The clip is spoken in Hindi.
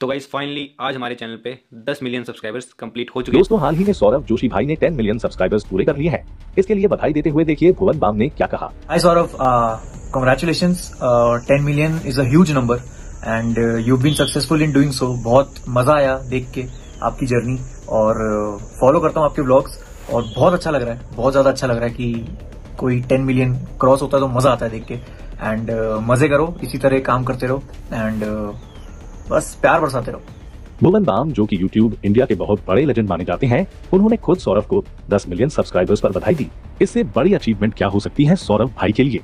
तो गाइस फाइनली आज हमारे चैनल पे 10 मिलियन सब्सक्राइबर्स कंप्लीट हो चुके हैं। दोस्तों हाल ही में सौरभ जोशी भाई ने 10 मिलियन सब्सक्राइबर्स पूरे कर लिए हैं। इसके लिए बधाई देते हुए देखिए भुवन बाम ने क्या कहा। Uh, congratulations. Uh, 10 million is a huge number and uh, you've been successful in बहुत मज़ा आया देख के आपकी जर्नी और फॉलो करता हूँ आपके ब्लॉग्स और बहुत अच्छा लग रहा है। बहुत ज़्यादा अच्छा लग रहा है कि कोई टेन मिलियन क्रॉस होता है तो मज़ा आता है देख के। एंड uh, मज़े करो इसी तरह काम करते रहो। एंड बस प्यार बरसाते रहो। भुवन बाम, जो कि YouTube इंडिया के बहुत बड़े लेजेंड माने जाते हैं, उन्होंने खुद सौरभ को 10 मिलियन सब्सक्राइबर्स पर बधाई दी। इससे बड़ी अचीवमेंट क्या हो सकती है सौरभ भाई के लिए?